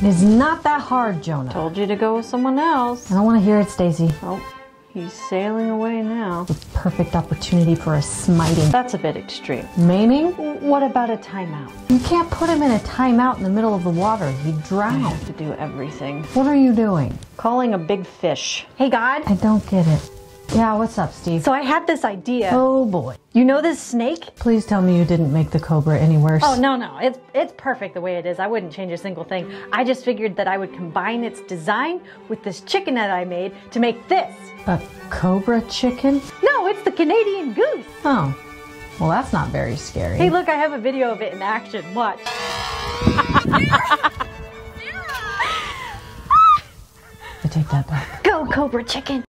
It is not that hard, Jonah. Told you to go with someone else. I don't want to hear it, Stacy. Oh, he's sailing away now. The Perfect opportunity for a smiting. That's a bit extreme. Maiming? What about a timeout? You can't put him in a timeout in the middle of the water. He'd I drown. have to do everything. What are you doing? Calling a big fish. Hey, God. I don't get it. Yeah, what's up, Steve? So I had this idea. Oh boy. You know this snake? Please tell me you didn't make the cobra any worse. Oh no, no, it's it's perfect the way it is. I wouldn't change a single thing. I just figured that I would combine its design with this chicken that I made to make this. A cobra chicken? No, it's the Canadian goose. Oh. Well, that's not very scary. Hey, look, I have a video of it in action. Watch. I take that back. Go, Cobra Chicken.